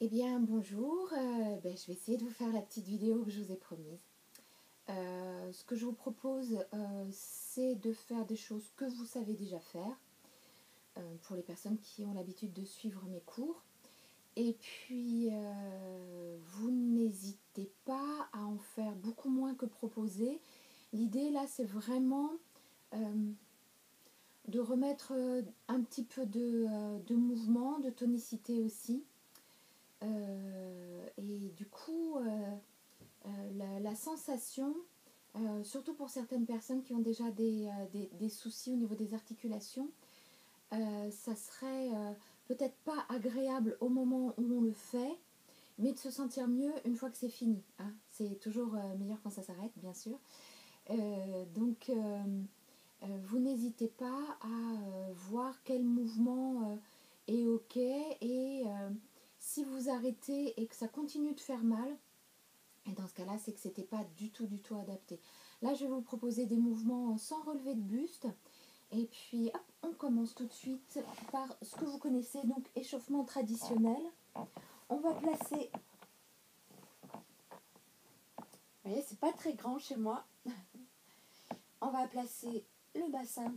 Eh bien, bonjour. Euh, ben, je vais essayer de vous faire la petite vidéo que je vous ai promise. Euh, ce que je vous propose, euh, c'est de faire des choses que vous savez déjà faire pour les personnes qui ont l'habitude de suivre mes cours. Et puis, vous n'hésitez pas à en faire beaucoup moins que proposer. L'idée là, c'est vraiment de remettre un petit peu de, de mouvement, de tonicité aussi. Euh, et du coup, euh, euh, la, sensation, surtout pour certaines personnes qui ont déjà des, soucis au niveau des articulations, ça serait peut-être pas agréable au moment où on le fait, mais de se sentir mieux une fois que c'est fini. Hein. C'est toujours meilleur quand ça s'arrête, bien sûr. donc, vous n'hésitez pas à voir quel mouvement est OK et si vous arrêtez et que ça continue de faire mal, et dans ce cas-là, c'est que ce n'était pas du tout, du tout adapté. Là, je vais vous proposer des mouvements sans relevé de buste. Et puis, on commence tout de suite par ce que vous connaissez, donc échauffement traditionnel. On va placer... Vous voyez, c'est pas très grand chez moi. on va placer le bassin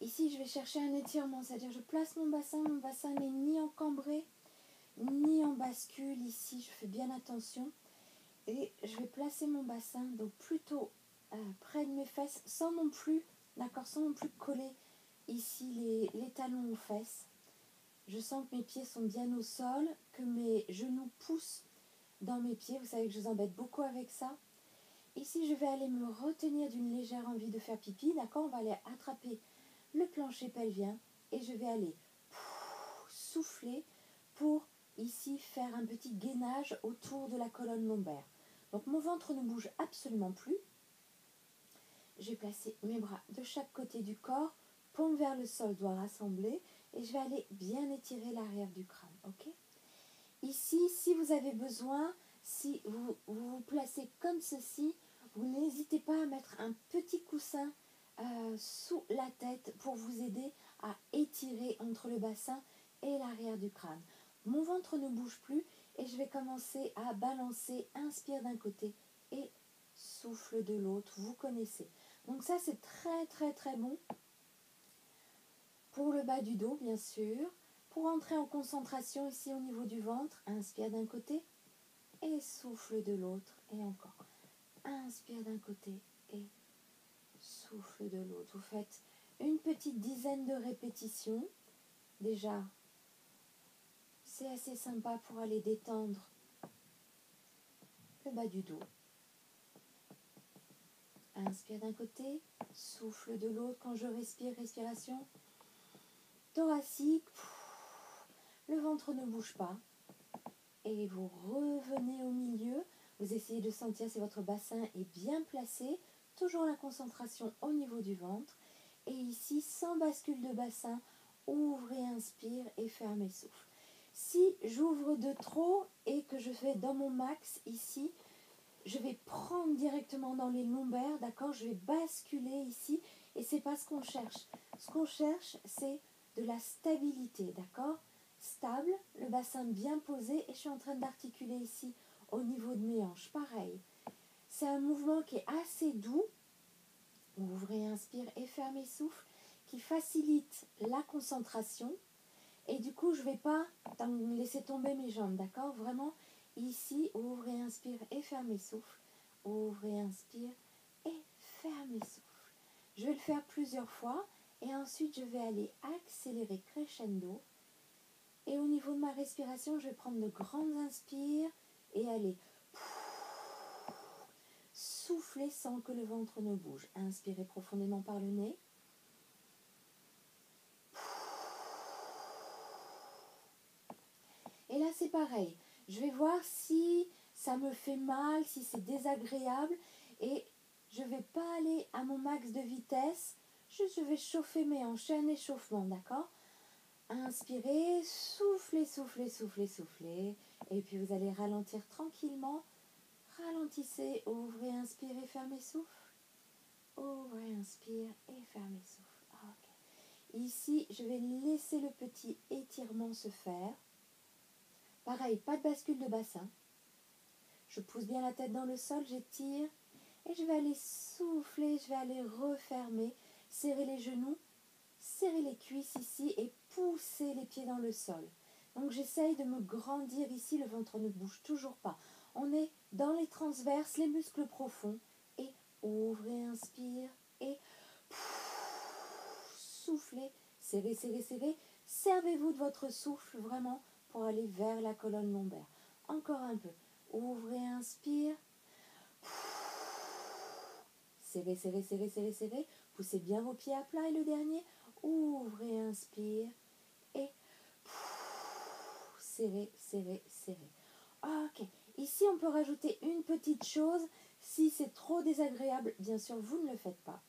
Ici, je vais chercher un étirement, c'est-à-dire je place mon bassin, mon bassin n'est ni encambré, ni en bascule. Ici, je fais bien attention. Et je vais placer mon bassin, donc plutôt euh, près de mes fesses, sans non plus, d'accord, sans non plus coller ici les, les talons aux fesses. Je sens que mes pieds sont bien au sol, que mes genoux poussent dans mes pieds. Vous savez que je vous embête beaucoup avec ça. Ici, je vais aller me retenir d'une légère envie de faire pipi. D'accord On va aller attraper le plancher pelvien et je vais aller souffler pour ici faire un petit gainage autour de la colonne lombaire. Donc mon ventre ne bouge absolument plus. Je vais placer mes bras de chaque côté du corps, paume vers le sol, doigt rassemblé, et je vais aller bien étirer l'arrière du crâne. ok? Ici, si vous avez besoin, si vous vous placez comme ceci, vous n'hésitez pas à mettre un petit coussin euh, sous la tête pour vous aider à étirer entre le bassin et l'arrière du crâne. Mon ventre ne bouge plus et je vais commencer à balancer. Inspire d'un côté et souffle de l'autre. Vous connaissez. Donc ça c'est très très très bon pour le bas du dos bien sûr. Pour entrer en concentration ici au niveau du ventre, inspire d'un côté et souffle de l'autre et encore. Inspire d'un côté et souffle de l'autre. Vous faites une petite dizaine de répétitions. Déjà, c'est assez sympa pour aller détendre le bas du dos. Inspire d'un côté, souffle de l'autre quand je respire, respiration thoracique. Le ventre ne bouge pas. Et vous revenez au milieu. Vous essayez de sentir si votre bassin est bien placé toujours la concentration au niveau du ventre. Et ici, sans bascule de bassin, ouvrez, inspire et fermez souffle. Si j'ouvre de trop et que je fais dans mon max ici, je vais prendre directement dans les lombaires, d'accord? Je vais basculer ici et c'est pas ce qu'on cherche. Ce qu'on cherche, c'est de la stabilité, d'accord? Stable, le bassin bien posé et je suis en train d'articuler ici au niveau de mes hanches. Pareil, c'est un mouvement qui est assez doux. Ouvrez, inspire et fermez souffle, qui facilite la concentration. Et du coup, je ne vais pas laisser tomber mes jambes, d'accord? Vraiment, ici, ouvrez, inspire et fermez souffle. Ouvrez, inspire et fermez souffle. Je vais le faire plusieurs fois et ensuite je vais aller accélérer crescendo. Et au niveau de ma respiration, je vais prendre de grandes inspires et aller soufflez sans que le ventre ne bouge. Inspirez profondément par le nez. Et là, c'est pareil. Je vais voir si ça me fait mal, si c'est désagréable. Et je ne vais pas aller à mon max de vitesse. je vais chauffer mes hanches. un échauffement, d'accord? Inspirez, soufflez, soufflez, soufflez, soufflez. Et puis vous allez ralentir tranquillement Ralentissez, ouvrez, inspirez, fermez souffle. Ouvrez, inspire et fermez souffle. Ah, Ici, je vais laisser le petit étirement se faire. Pareil, pas de bascule de bassin. Je pousse bien la tête dans le sol, j'étire et je vais aller souffler, je vais aller refermer, serrer les genoux, serrer les cuisses ici et pousser les pieds dans le sol. Donc j'essaye de me grandir ici, le ventre ne bouge toujours pas. On est dans les transverses, les muscles profonds. Et ouvrez, inspire et soufflez, serrez, serrez, serrez. Servez-vous de votre souffle vraiment pour aller vers la colonne lombaire. Encore un peu. Ouvrez, inspire. Serrez, serrez, serrez, serrez, serrez. Poussez bien vos pieds à plat. Et le dernier, ouvrez, inspire. Et serrez, serrez, serrez. Ok. Ici, on peut rajouter une petite chose. Si c'est trop désagréable, bien sûr, vous ne le faites pas.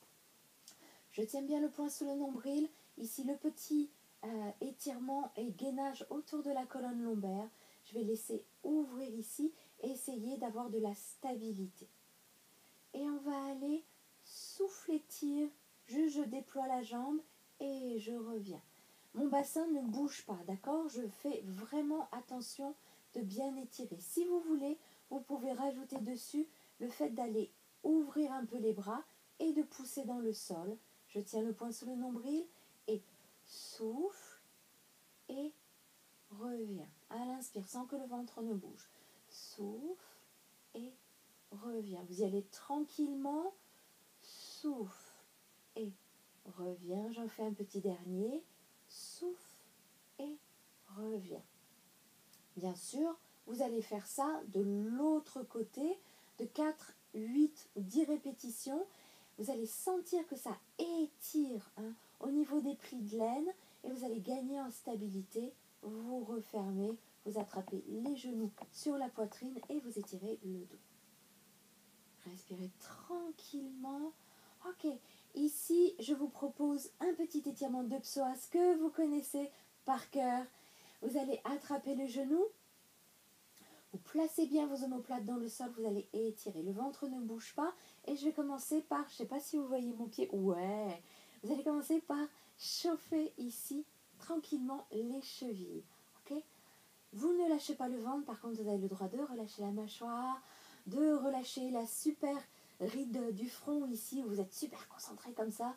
Je tiens bien le poing sous le nombril. Ici, le petit euh, étirement et gainage autour de la colonne lombaire. Je vais laisser ouvrir ici et essayer d'avoir de la stabilité. Et on va aller souffler, tire. Juste je déploie la jambe et je reviens. Mon bassin ne bouge pas, d'accord? Je fais vraiment attention de bien étirer. Si vous voulez, vous pouvez rajouter dessus le fait d'aller ouvrir un peu les bras et de pousser dans le sol. Je tiens le poing sous le nombril et souffle et reviens. À l'inspire, sans que le ventre ne bouge. Souffle et reviens. Vous y allez tranquillement. Souffle et reviens. J'en fais un petit dernier. Souffle et reviens. Bien sûr, vous allez faire ça de l'autre côté de 4, 8 ou 10 répétitions. Vous allez sentir que ça étire hein, au niveau des plis de laine et vous allez gagner en stabilité. Vous refermez, vous attrapez les genoux sur la poitrine et vous étirez le dos. Respirez tranquillement. Ok, ici je vous propose un petit étirement de psoas que vous connaissez par cœur. Vous allez attraper le genou. Vous placez bien vos omoplates dans le sol. Vous allez étirer. Le ventre ne bouge pas. Et je vais commencer par, je ne sais pas si vous voyez mon pied. Ouais. Vous allez commencer par chauffer ici tranquillement les chevilles. Vous ne lâchez pas le ventre. Par contre, vous avez le droit de relâcher la mâchoire, de relâcher la super ride du front ici. Vous êtes super concentré comme ça.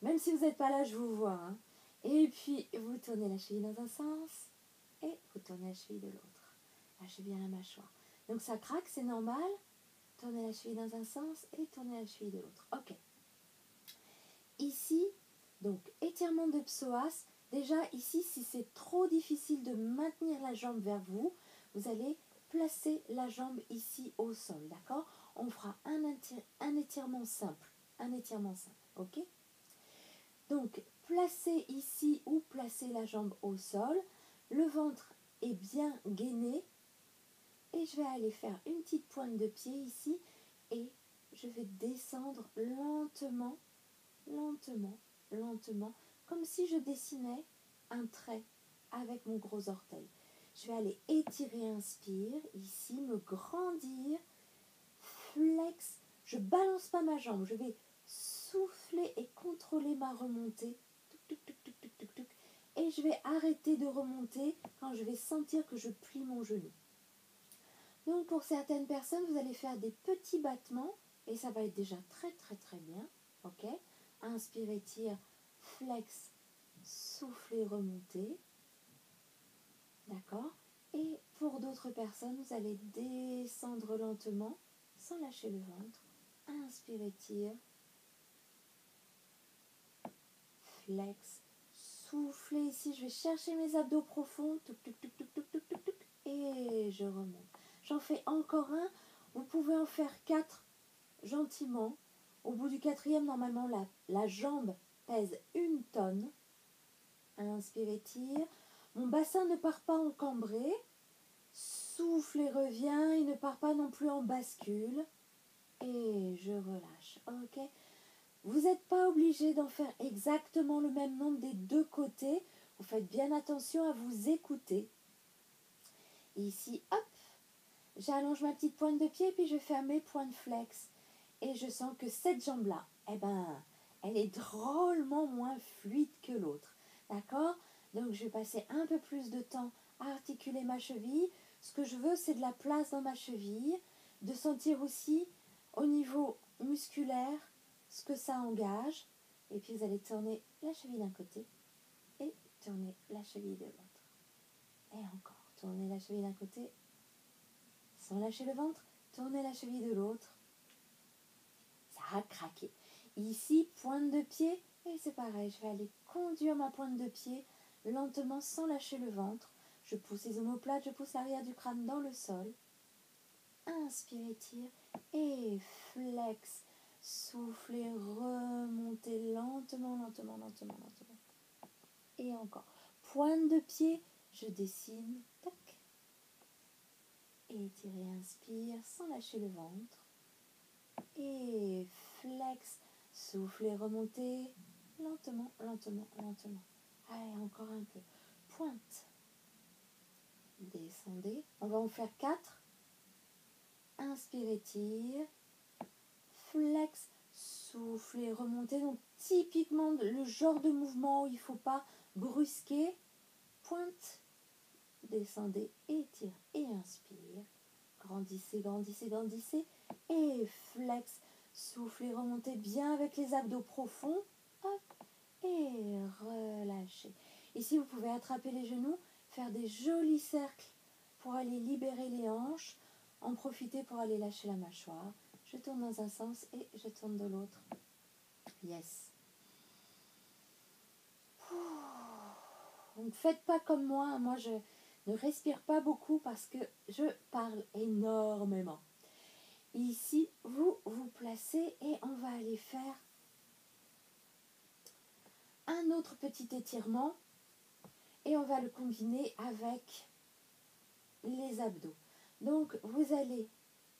Même si vous n'êtes pas là, je vous vois. Hein. Et puis, vous tournez la cheville dans un sens et vous tournez la cheville de l'autre. Lâchez bien la mâchoire. Donc ça craque, c'est normal. Tournez la cheville dans un sens et tournez la cheville de l'autre. Ok. Ici, donc étirement de psoas. Déjà ici, si c'est trop difficile de maintenir la jambe vers vous, vous allez placer la jambe ici au sol, d'accord? On fera un, un étirement simple. Un étirement simple, ok? Donc, placez ici ou placez la jambe au sol. Le ventre est bien gainé. Et je vais aller faire une petite pointe de pied ici. Et je vais descendre lentement, lentement, lentement, comme si je dessinais un trait avec mon gros orteil. Je vais aller étirer, inspire, ici, me grandir, flex. Je balance pas ma jambe, je vais souffler et contrôler ma remontée et je vais arrêter de remonter quand je vais sentir que je plie mon genou. Donc pour certaines personnes, vous allez faire des petits battements et ça va être déjà très très très bien. Ok? Inspirez, tire, flex, soufflez, remontez. D'accord? Et pour d'autres personnes, vous allez descendre lentement sans lâcher le ventre. Inspirez, tire, flex, souffler ici. Je vais chercher mes abdos profonds. et je remonte. J'en fais encore un. Vous pouvez en faire quatre gentiment. Au bout du quatrième, normalement, la, la jambe pèse une tonne. Inspirez, tire. Mon bassin ne part pas en cambré. Souffle et revient. Il ne part pas non plus en bascule. Et je relâche. Ok vous n'êtes pas obligé d'en faire exactement le même nombre des deux côtés. Vous faites bien attention à vous écouter. ici, hop, j'allonge ma petite pointe de pied, puis je fais mes points de flex. Et je sens que cette jambe-là, eh ben, elle est drôlement moins fluide que l'autre. D'accord? Donc je vais passer un peu plus de temps à articuler ma cheville. Ce que je veux, c'est de la place dans ma cheville, de sentir aussi au niveau musculaire que ça engage. Et puis vous allez tourner la cheville d'un côté et tourner la cheville de l'autre. Et encore, tourner la cheville d'un côté sans lâcher le ventre, tourner la cheville de l'autre. Ça a craqué. Ici, pointe de pied, et c'est pareil, je vais aller conduire ma pointe de pied lentement sans lâcher le ventre. Je pousse les omoplates, je pousse l'arrière du crâne dans le sol. Inspire, tire et flex. Soufflez, remontez lentement, lentement, lentement, lentement. Et encore. Pointe de pied, je dessine. Tac. Étirez, inspire sans lâcher le ventre. Et flex. Soufflez, remontez lentement, lentement, lentement. Allez, encore un peu. Pointe. Descendez. On va en faire quatre. Inspirez, tire. Flex. Soufflez, remontez. Donc, typiquement, le genre de mouvement où il ne faut pas brusquer. Pointe. Descendez, étire et inspire. Grandissez, grandissez, grandissez. Et flex. Soufflez, remontez bien avec les abdos profonds. Hop. Et relâchez. Ici, vous pouvez attraper les genoux, faire des jolis cercles pour aller libérer les hanches, en profiter pour aller lâcher la mâchoire. Je tourne dans un sens et je tourne de l'autre. Yes. Donc faites pas comme moi. Moi, je ne respire pas beaucoup parce que je parle énormément. Ici, vous vous placez et on va aller faire un autre petit étirement et on va le combiner avec les abdos. Donc vous allez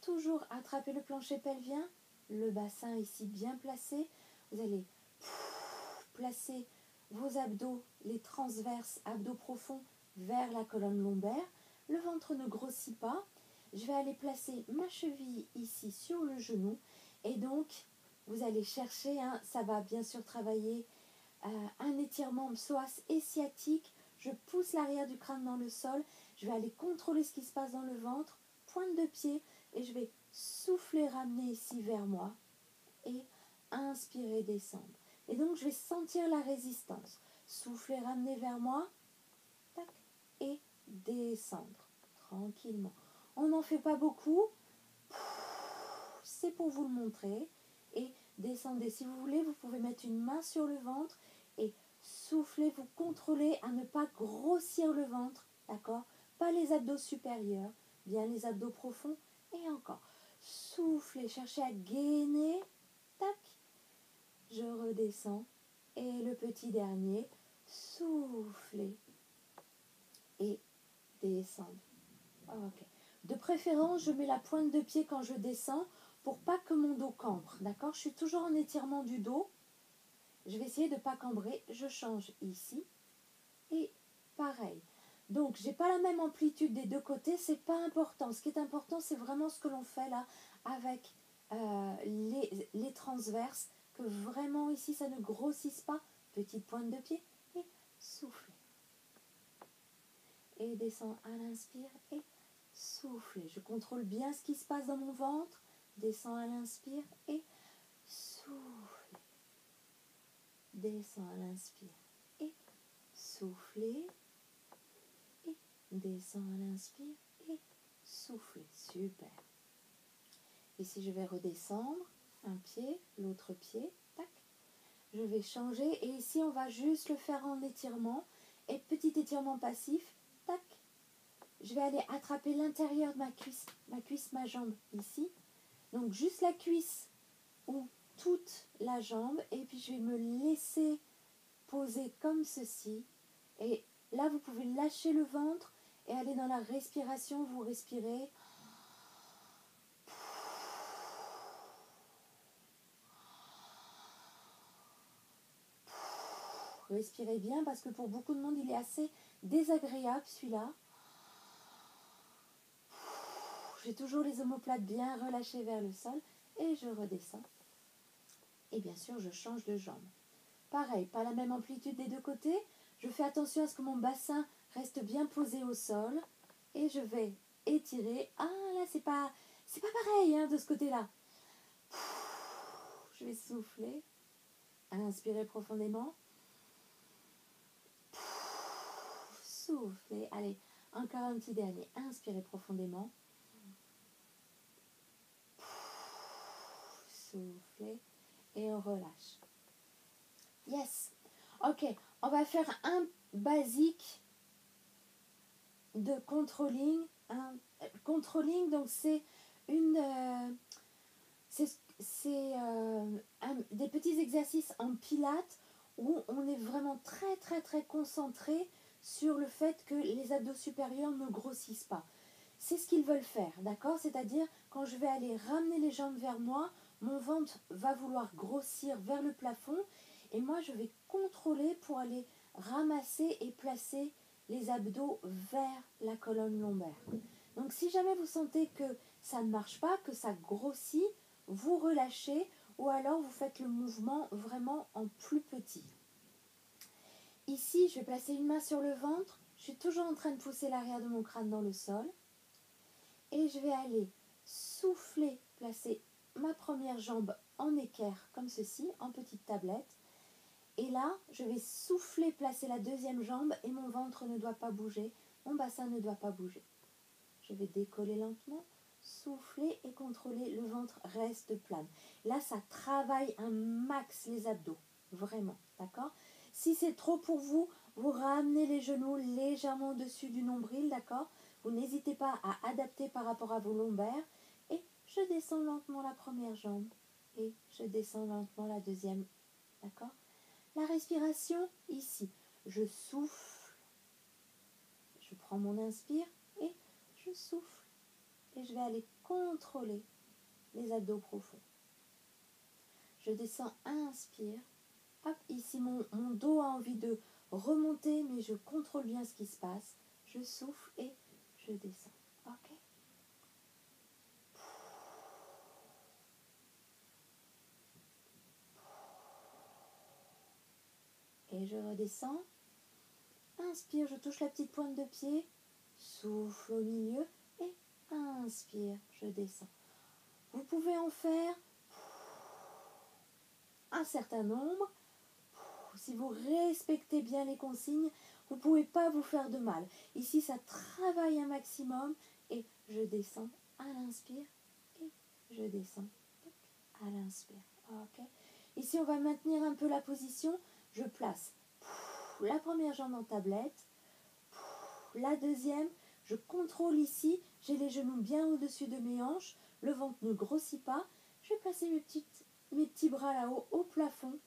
toujours attraper le plancher pelvien, le bassin ici bien placé. Vous allez placer vos abdos, les transverses, abdos profonds vers la colonne lombaire. Le ventre ne grossit pas. Je vais aller placer ma cheville ici sur le genou. Et donc, vous allez chercher, hein, ça va bien sûr travailler euh, un étirement psoas et sciatique. Je pousse l'arrière du crâne dans le sol. Je vais aller contrôler ce qui se passe dans le ventre. Pointe de pied. Et je vais souffler, ramener ici vers moi. Et inspirer, descendre. Et donc, je vais sentir la résistance. Souffler, ramener vers moi. Et descendre. Tranquillement. On n'en fait pas beaucoup. C'est pour vous le montrer. Et descendez. Si vous voulez, vous pouvez mettre une main sur le ventre et soufflez, vous contrôlez à ne pas grossir le ventre, d'accord? Pas les abdos supérieurs, bien les abdos profonds et encore. Soufflez, cherchez à gainer, tac. Je redescends et le petit dernier, soufflez et descendre. Ok. De préférence, je mets la pointe de pied quand je descends pour pas que mon dos cambre. D'accord? Je suis toujours en étirement du dos. Je vais essayer de ne pas cambrer. Je change ici. Et pareil. Donc, j'ai pas la même amplitude des deux côtés. C'est pas important. Ce qui est important, c'est vraiment ce que l'on fait là avec euh, les, les transverses. Que vraiment ici, ça ne grossisse pas. Petite pointe de pied. Et soufflez. Et descend à l'inspire. Et soufflez. Je contrôle bien ce qui se passe dans mon ventre. Descends à l'inspire et soufflez. Descends à l'inspire et soufflez. Descends à l'inspire et soufflez. Super. Ici, je vais redescendre un pied, l'autre pied. Tac. Je vais changer et ici, on va juste le faire en étirement. Et petit étirement passif. Tac. Je vais aller attraper l'intérieur de ma cuisse, ma cuisse, ma jambe ici. Donc juste la cuisse ou toute la jambe et puis je vais me laisser poser comme ceci. Et là, vous pouvez lâcher le ventre et aller dans la respiration. Vous respirez. Respirez bien parce que pour beaucoup de monde, il est assez désagréable celui-là. J'ai toujours les omoplates bien relâchées vers le sol et je redescends. Et bien sûr, je change de jambe. Pareil, pas la même amplitude des deux côtés. Je fais attention à ce que mon bassin reste bien posé au sol. Et je vais étirer. Ah là, c'est pas, c'est pas pareil hein, de ce côté-là. Je vais souffler. Inspirez profondément. Soufflez. Allez, encore un petit dernier. Inspirez profondément. Soufflez. Et on relâche. Yes. Ok, on va faire un basique de controlling. Controlling, donc c'est une... Euh, euh, des petits exercices en pilates où on est vraiment très très très concentré sur le fait que les abdos supérieurs ne grossissent pas. C'est ce qu'ils veulent faire, d'accord? C'est-à-dire quand je vais aller ramener les jambes vers moi, mon ventre va vouloir grossir vers le plafond et moi je vais contrôler pour aller ramasser et placer les abdos vers la colonne lombaire. Donc si jamais vous sentez que ça ne marche pas, que ça grossit, vous relâchez ou alors vous faites le mouvement vraiment en plus petit. Ici, je vais placer une main sur le ventre. Je suis toujours en train de pousser l'arrière de mon crâne dans le sol. Et je vais aller souffler, placer ma première jambe en équerre, comme ceci, en petite tablette. Et là, je vais souffler, placer la deuxième jambe et mon ventre ne doit pas bouger, mon bassin ne doit pas bouger. Je vais décoller lentement souffler et contrôler, le ventre reste plane. Là, ça travaille un max les abdos, vraiment, d'accord? Si c'est trop pour vous, vous ramenez les genoux légèrement au-dessus du nombril, d'accord? Vous n'hésitez pas à adapter par rapport à vos lombaires. Et je descends lentement la première jambe et je descends lentement la deuxième, d'accord? La respiration, ici, je souffle, je prends mon inspire et je souffle et je vais aller contrôler les abdos profonds. Je descends, inspire. Hop, ici mon, mon dos a envie de remonter, mais je contrôle bien ce qui se passe. Je souffle et je descends. Ok Et je redescends. Inspire, je touche la petite pointe de pied. Souffle au milieu Inspire, je descends. Vous pouvez en faire un certain nombre. Si vous respectez bien les consignes, vous ne pouvez pas vous faire de mal. Ici, ça travaille un maximum et je descends à l'inspire et je descends à l'inspire. Ici, on va maintenir un peu la position. Je place la première jambe en tablette, la deuxième, je contrôle ici, j'ai les genoux bien au-dessus de mes hanches, le ventre ne grossit pas. Je vais placer mes, petites, petits bras là-haut au plafond.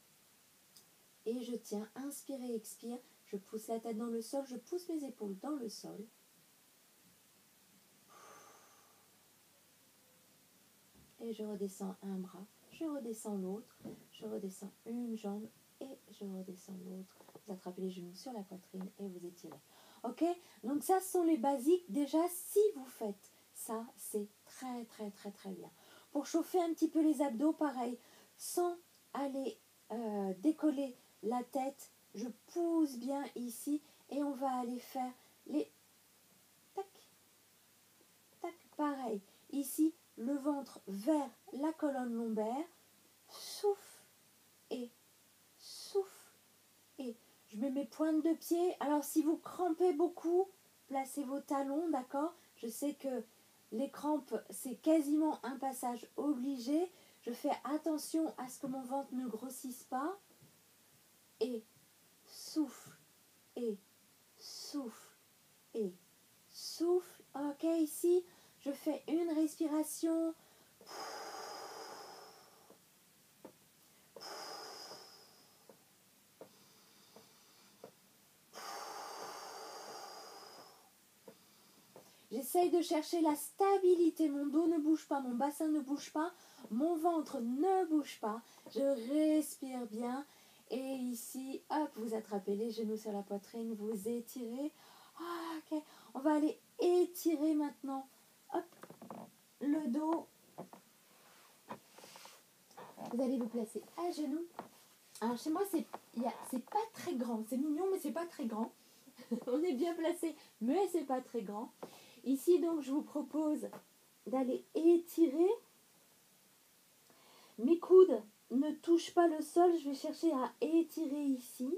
Et je tiens, inspire et expire. Je pousse la tête dans le sol, je pousse mes épaules dans le sol. Et je redescends un bras, je redescends l'autre, je redescends une jambe et je redescends l'autre. Vous attrapez les genoux sur la poitrine et vous étirez. Ok? Donc ça, sont les basiques. Déjà, si vous faites ça, c'est très très très très bien. Pour chauffer un petit peu les abdos, pareil, sans aller euh, décoller la tête, je pousse bien ici et on va aller faire les tac, tac, pareil. Ici, le ventre vers la colonne lombaire, souffle et je mets mes pointes de pied. Alors si vous crampez beaucoup, placez vos talons, d'accord? Je sais que les crampes, c'est quasiment un passage obligé. Je fais attention à ce que mon ventre ne grossisse pas. Et souffle, et souffle, et souffle. Ok, ici, je fais une respiration. J'essaye de chercher la stabilité. Mon dos ne bouge pas, mon bassin ne bouge pas, mon ventre ne bouge pas. Je respire bien. Et ici, hop, vous attrapez les genoux sur la poitrine, vous étirez. Ah, ok, on va aller étirer maintenant. Hop, le dos. Vous allez vous placer à genoux. Alors chez moi, c'est, c'est pas très grand. C'est mignon, mais c'est pas très grand. on est bien placé, mais c'est pas très grand. Ici, donc, je vous propose d'aller étirer. Mes coudes ne touchent pas le sol. Je vais chercher à étirer ici.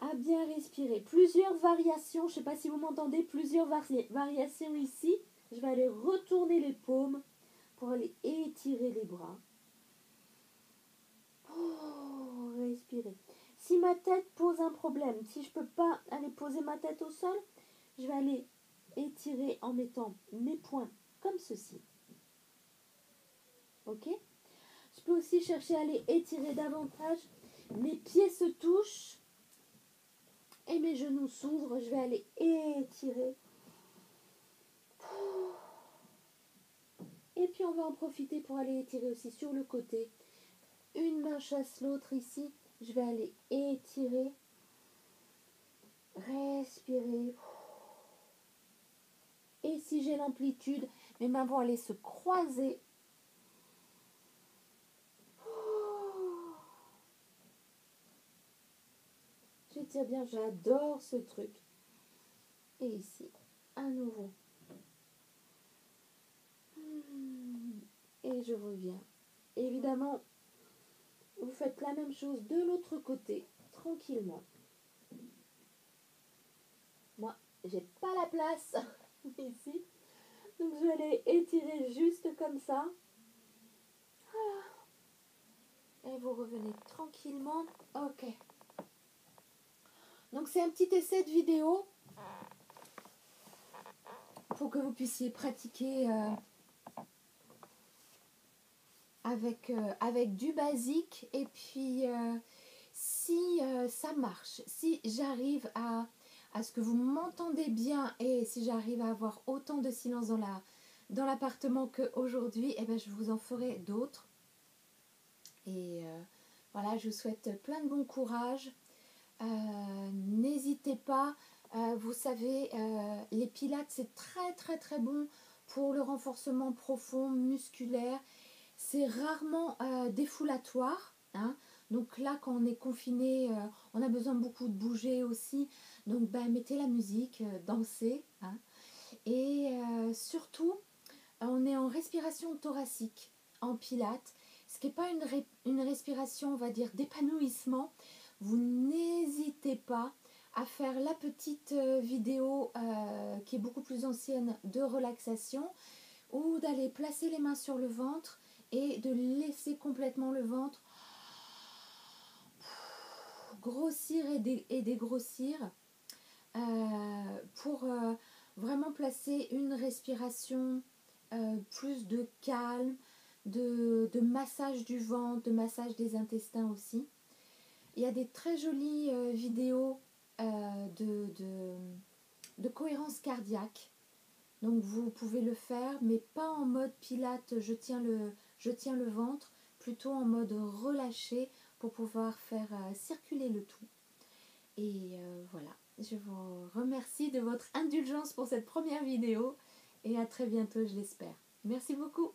À bien respirer. Plusieurs variations. Je ne sais pas si vous m'entendez. Plusieurs variations ici. Je vais aller retourner les paumes pour aller étirer les bras. Oh, respirer. Si ma tête pose un problème, si je ne peux pas aller poser ma tête au sol, je vais aller étirer en mettant mes poings comme ceci. Ok? Je peux aussi chercher à aller étirer davantage. Mes pieds se touchent et mes genoux s'ouvrent. Je vais aller étirer. Et puis on va en profiter pour aller étirer aussi sur le côté. Une main chasse l'autre ici. Je vais aller étirer. Respirer. Et si j'ai l'amplitude, mes mains vont aller se croiser. J'étire bien, j'adore ce truc. Et ici, à nouveau. Et je reviens. Évidemment, vous faites la même chose de l'autre côté, tranquillement. Moi, j'ai pas la place. ici. Donc je vais aller étirer juste comme ça. Et vous revenez tranquillement. Ok. Donc c'est un petit essai de vidéo pour que vous puissiez pratiquer euh, avec, euh, avec du basique. Et puis euh, si ça marche, si j'arrive à à ce que vous m'entendez bien et si j'arrive à avoir autant de silence dans la dans l'appartement qu'aujourd'hui, eh ben, je vous en ferai d'autres. Et euh, voilà, je vous souhaite plein de bon courage. Euh, n'hésitez pas, euh, vous savez, les pilates, c'est très très très bon pour le renforcement profond, musculaire. C'est rarement défoulatoire. Hein. Donc là, quand on est confiné, on a besoin beaucoup de bouger aussi. Donc ben, mettez la musique, euh, dansez. Hein. Et euh, surtout, on est en respiration thoracique, en pilates, ce qui n'est pas une, une, respiration, on va dire, d'épanouissement. Vous n'hésitez pas à faire la petite euh, vidéo qui est beaucoup plus ancienne de relaxation ou d'aller placer les mains sur le ventre et de laisser complètement le ventre grossir et dégrossir euh, pour euh, vraiment placer une respiration euh, plus de calme, de, massage du ventre, de massage des intestins aussi. Il y a des très jolies vidéos de, de, cohérence cardiaque. Donc vous pouvez le faire, mais pas en mode pilate, je tiens le, je tiens le ventre, plutôt en mode relâché pour pouvoir faire circuler le tout. Et voilà. Je vous remercie de votre indulgence pour cette première vidéo et à très bientôt, je l'espère. Merci beaucoup.